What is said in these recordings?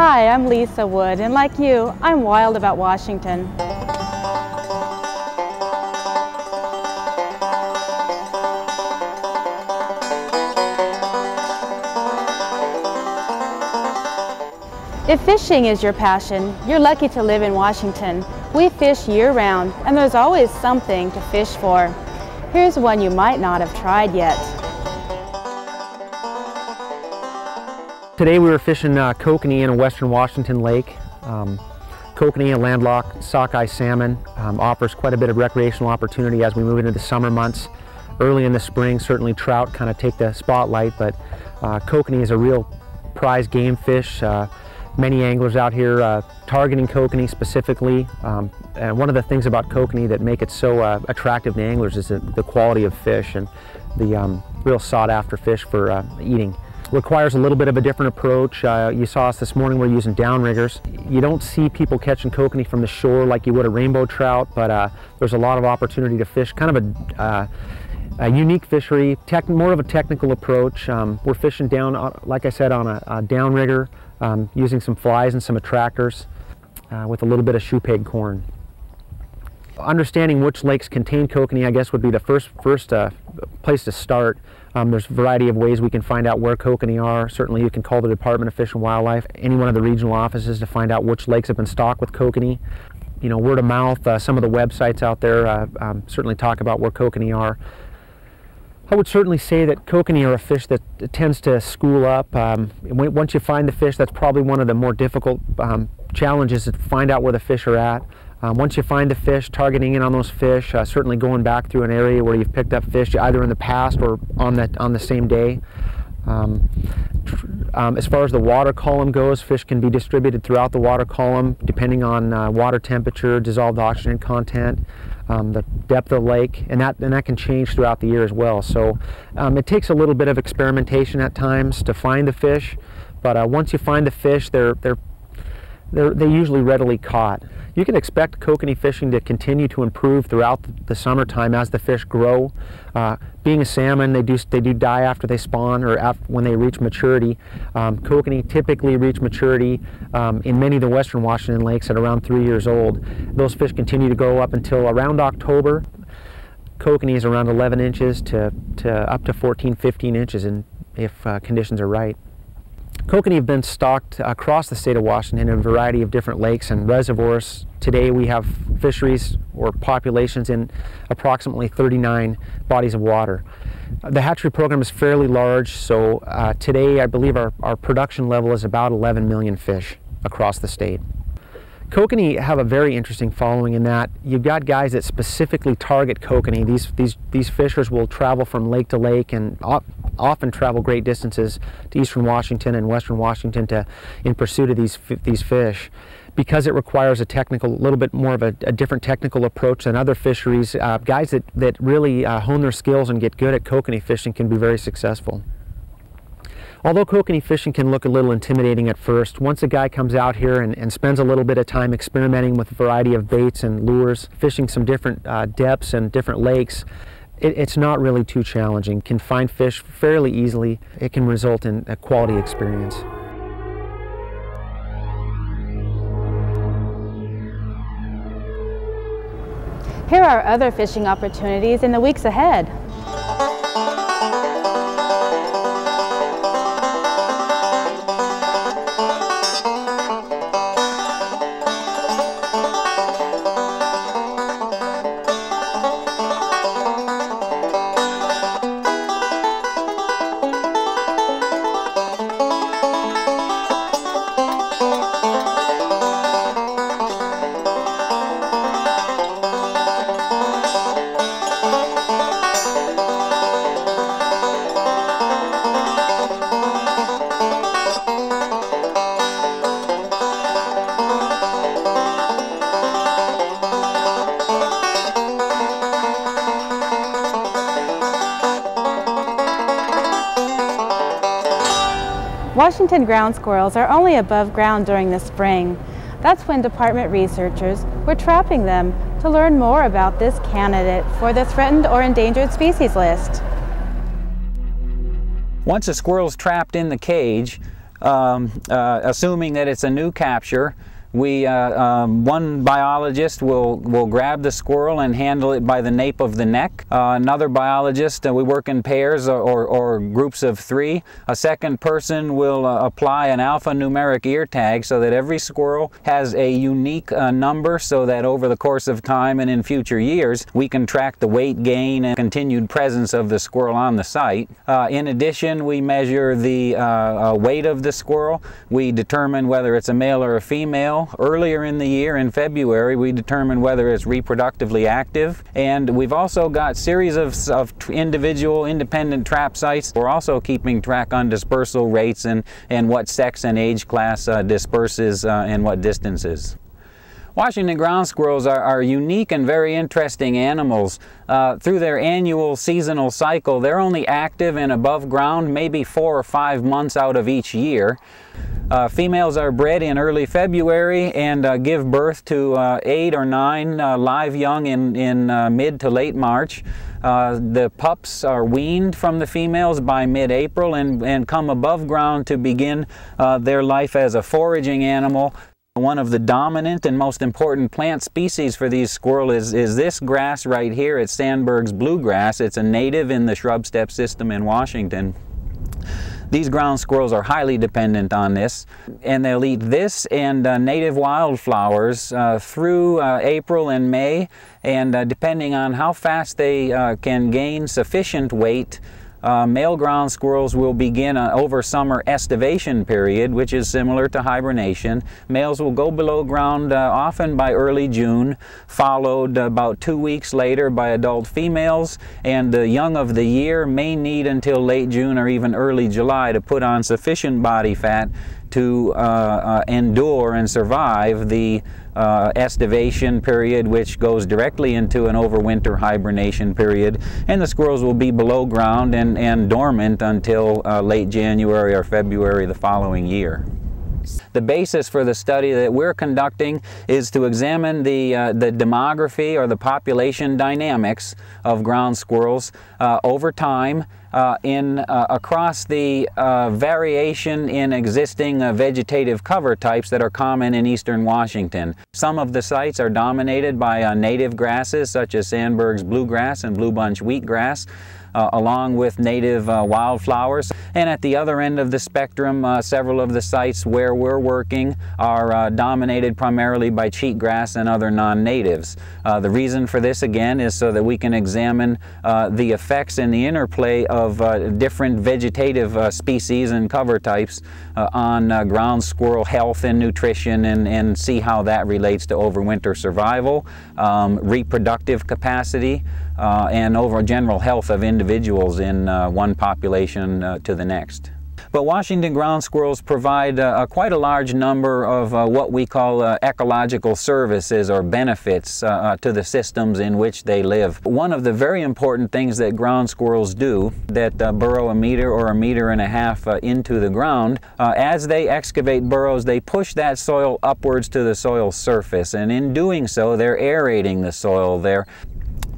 Hi, I'm Lisa Wood, and like you, I'm wild about Washington. If fishing is your passion, you're lucky to live in Washington. We fish year-round, and there's always something to fish for. Here's one you might not have tried yet. Today we were fishing uh, kokanee in a western Washington lake. Um, kokanee, landlocked sockeye salmon, um, offers quite a bit of recreational opportunity as we move into the summer months. Early in the spring, certainly trout kind of take the spotlight, but uh, kokanee is a real prize game fish. Uh, many anglers out here uh, targeting kokanee specifically. Um, and one of the things about kokanee that make it so uh, attractive to anglers is the, the, quality of fish and the um, real sought after fish for uh, eating. Requires a little bit of a different approach. Uh, you saw us this morning, we're using downriggers. You don't see people catching kokanee from the shore like you would a rainbow trout, but uh, there's a lot of opportunity to fish kind of a uh, a unique fishery, more of a technical approach. Um, we're fishing down, like I said, on a, a downrigger um, using some flies and some attractors uh, with a little bit of shoe corn. Understanding which lakes contain kokanee, I guess, would be the first, first uh, place to start. Um, there's a variety of ways we can find out where kokanee are. Certainly you can call the Department of Fish and Wildlife, any one of the regional offices to find out which lakes have been stocked with kokanee. You know, word of mouth, uh, some of the websites out there uh, um, certainly talk about where kokanee are. I would certainly say that kokanee are a fish that tends to school up. Um, once you find the fish, that's probably one of the more difficult um, challenges to find out where the fish are at. Um, once you find the fish, targeting in on those fish, uh, certainly going back through an area where you've picked up fish either in the past or on the, on the same day. Um, um, as far as the water column goes, fish can be distributed throughout the water column depending on uh, water temperature, dissolved oxygen content um, the depth of the lake, and that, and that can change throughout the year as well. So um, it takes a little bit of experimentation at times to find the fish, but uh, once you find the fish, they're, they're, they're, they're usually readily caught. You can expect kokanee fishing to continue to improve throughout the summertime as the fish grow. Uh, being a salmon, they do, they do die after they spawn or after, when they reach maturity. Um, kokanee typically reach maturity um, in many of the western Washington lakes at around three years old. Those fish continue to grow up until around October. Kokanee is around 11 inches to, to up to 14, 15 inches in, if uh, conditions are right. Kokanee have been stocked across the state of Washington in a variety of different lakes and reservoirs. Today we have fisheries or populations in approximately 39 bodies of water. The hatchery program is fairly large, so uh, today I believe our, our production level is about 11 million fish across the state. Kokanee have a very interesting following in that you've got guys that specifically target kokanee. These, these, these fishers will travel from lake to lake and often travel great distances to eastern Washington and western Washington to, in pursuit of these, these fish. Because it requires a technical, a little bit more of a, a different technical approach than other fisheries, uh, guys that, that really uh, hone their skills and get good at kokanee fishing can be very successful. Although kokanee fishing can look a little intimidating at first, once a guy comes out here and, and spends a little bit of time experimenting with a variety of baits and lures, fishing some different uh, depths and different lakes, it, it's not really too challenging. Can find fish fairly easily. It can result in a quality experience. Here are other fishing opportunities in the weeks ahead. Washington ground squirrels are only above ground during the spring. That's when department researchers were trapping them to learn more about this candidate for the threatened or endangered species list. Once a squirrel is trapped in the cage, um, uh, assuming that it's a new capture, we uh, um, one biologist will will grab the squirrel and handle it by the nape of the neck. Uh, another biologist, uh, we work in pairs or, or, or, groups of three. A second person will uh, apply an alphanumeric ear tag so that every squirrel has a unique uh, number, so that over the course of time and in future years we can track the weight gain and continued presence of the squirrel on the site. Uh, in addition, we measure the weight of the squirrel. We determine whether it's a male or a female Earlier in the year, in February, we determine whether it's reproductively active. And we've also got series of, of individual independent trap sites. We're also keeping track on dispersal rates and, and what sex and age class uh, disperses uh, and what distances. Washington ground squirrels are, are, unique and very interesting animals. Uh, through their annual seasonal cycle, they're only active and above ground maybe four or five months out of each year. Uh, females are bred in early February and uh, give birth to uh, eight or nine uh, live young in, in uh, mid to late March. Uh, the pups are weaned from the females by mid-April and, and come above ground to begin their life as a foraging animal. One of the dominant and most important plant species for these squirrel is, is this grass right here. It's Sandberg's bluegrass. It's a native in the shrub steppe system in Washington. These ground squirrels are highly dependent on this, and they'll eat this and uh, native wildflowers uh, through uh, April and May, and uh, depending on how fast they uh, can gain sufficient weight uh, male ground squirrels will begin an over summer estivation period, which is similar to hibernation. Males will go below ground uh, often by early June, followed about two weeks later by adult females, and the young of the year may need until late June or even early July to put on sufficient body fat to uh, uh endure and survive the uh, estivation period, which goes directly into an overwinter hibernation period. And the squirrels will be below ground and, and dormant until uh, late January or February the following year. The basis for the study that we're conducting is to examine the, uh, the demography or the population dynamics of ground squirrels uh, over time uh, in uh, across the uh, variation in existing uh, vegetative cover types that are common in eastern Washington. Some of the sites are dominated by uh, native grasses such as Sandberg's bluegrass and blue bunch wheatgrass uh, along with native uh, wildflowers. And at the other end of the spectrum, uh, several of the sites where we're working are uh, dominated primarily by cheatgrass and other non-natives. Uh, the reason for this, again, is so that we can examine uh, the effects and the interplay of different vegetative species and cover types on ground squirrel health and nutrition and, and see how that relates to overwinter survival, um, reproductive capacity, uh, and over general health of individuals in uh, one population uh, to the next. But Washington ground squirrels provide uh, quite a large number of uh, what we call uh, ecological services or benefits to the systems in which they live. One of the very important things that ground squirrels do that burrow a meter or a meter and a half into the ground, as they excavate burrows, they push that soil upwards to the soil surface. And in doing so, they're aerating the soil. They're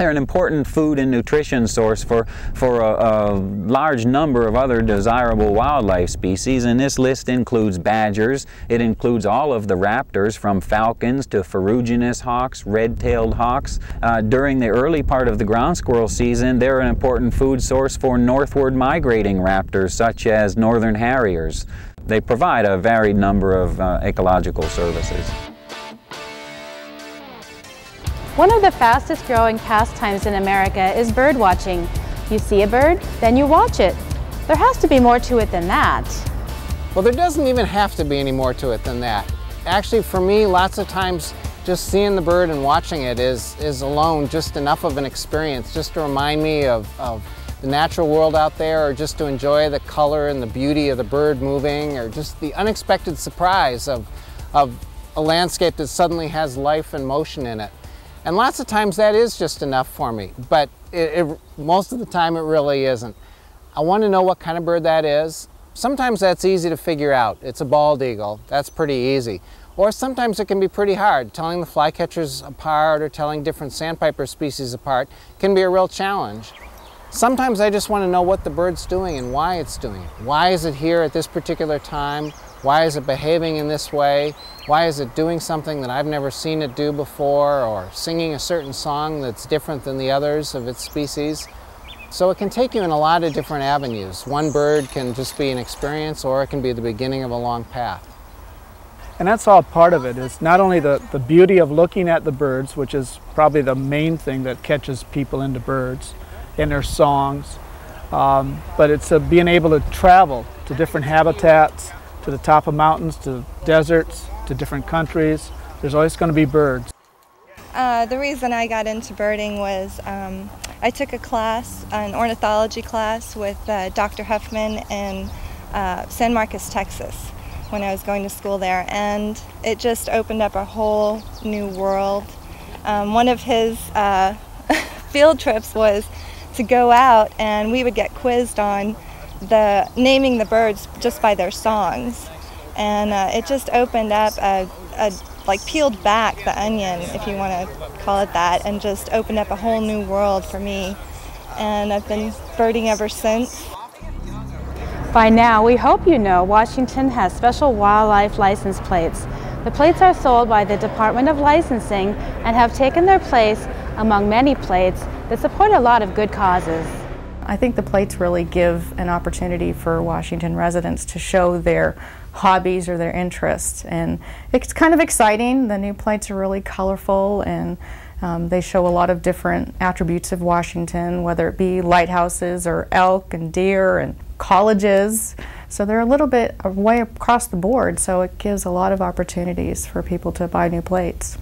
they're an important food and nutrition source for, for a, a, large number of other desirable wildlife species, and this list includes badgers. It includes all of the raptors, from falcons to ferruginous hawks, red-tailed hawks. Uh, during the early part of the ground squirrel season, they're an important food source for northward migrating raptors, such as northern harriers. They provide a varied number of uh, ecological services. One of the fastest growing pastimes in America is bird watching. You see a bird, then you watch it. There has to be more to it than that. Well, there doesn't even have to be any more to it than that. Actually, for me, lots of times just seeing the bird and watching it is, is alone just enough of an experience just to remind me of, of the natural world out there or just to enjoy the color and the beauty of the bird moving or just the unexpected surprise of, of a landscape that suddenly has life and motion in it. And lots of times that is just enough for me, but it, it, most of the time it really isn't. I want to know what kind of bird that is. Sometimes that's easy to figure out. It's a bald eagle. That's pretty easy. Or sometimes it can be pretty hard. Telling the flycatchers apart or telling different sandpiper species apart can be a real challenge. Sometimes I just want to know what the bird's doing and why it's doing it. Why is it here at this particular time? Why is it behaving in this way? Why is it doing something that I've never seen it do before or singing a certain song that's different than the others of its species? So it can take you in a lot of different avenues. One bird can just be an experience or it can be the beginning of a long path. And that's all part of it. it, is not only the, the beauty of looking at the birds, which is probably the main thing that catches people into birds and their songs, um, but it's being able to travel to different habitats, to the top of mountains, to deserts, to different countries. There's always going to be birds. Uh, the reason I got into birding was um, I took a class, an ornithology class with uh, Dr. Huffman in uh, San Marcos, Texas, when I was going to school there, and it just opened up a whole new world. Um, one of his uh, field trips was to go out, and we would get quizzed on the naming the birds just by their songs, and uh, it just opened up a, a like peeled back the onion, if you want to call it that, and just opened up a whole new world for me. And I've been birding ever since. By now, we hope you know Washington has special wildlife license plates. The plates are sold by the Department of Licensing and have taken their place among many plates that support a lot of good causes. I think the plates really give an opportunity for Washington residents to show their hobbies or their interests. And it's kind of exciting. The new plates are really colorful and um, they show a lot of different attributes of Washington, whether it be lighthouses or elk and deer and colleges. So they're a little bit way across the board, so it gives a lot of opportunities for people to buy new plates.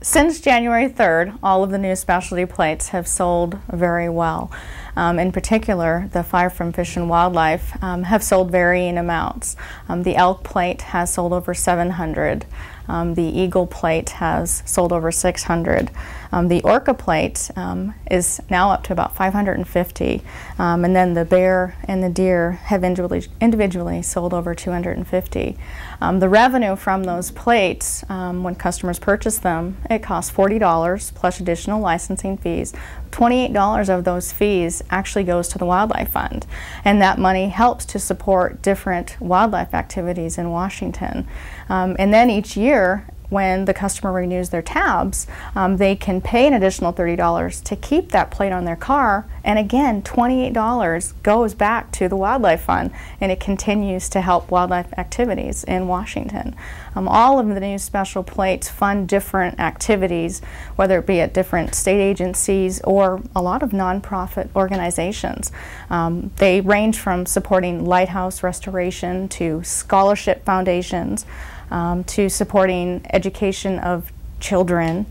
Since January 3rd, all of the new specialty plates have sold very well. Um, in particular, the Fire from Fish and Wildlife um, have sold varying amounts. Um, the elk plate has sold over 700. Um, the eagle plate has sold over 600. Um, the orca plate um, is now up to about 550. Um, and then the bear and the deer have individually, individually sold over 250. Um, the revenue from those plates, um, when customers purchase them, it costs $40 plus additional licensing fees. $28 of those fees actually goes to the Wildlife Fund. And that money helps to support different wildlife activities in Washington. and then each year, when the customer renews their tabs, um, they can pay an additional $30 to keep that plate on their car. And again, $28 goes back to the Wildlife Fund and it continues to help wildlife activities in Washington. Um, all of the new special plates fund different activities, whether it be at different state agencies or a lot of nonprofit organizations. Um, they range from supporting lighthouse restoration to scholarship foundations um, to supporting education of children,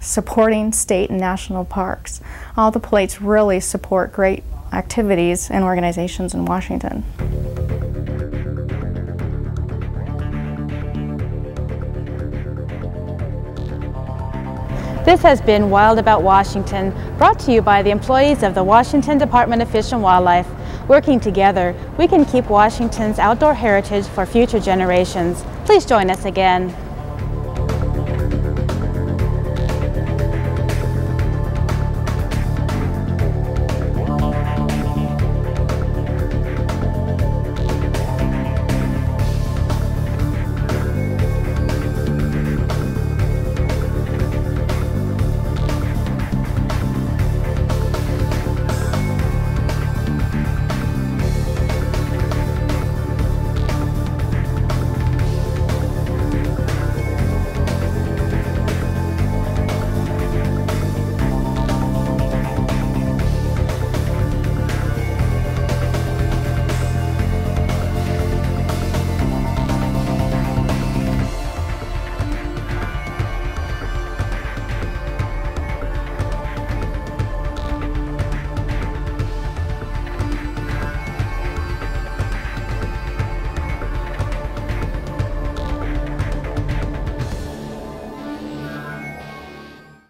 supporting state and national parks. All the plates really support great activities and organizations in Washington. This has been Wild About Washington, brought to you by the employees of the Washington Department of Fish and Wildlife. Working together, we can keep Washington's outdoor heritage for future generations. Please join us again.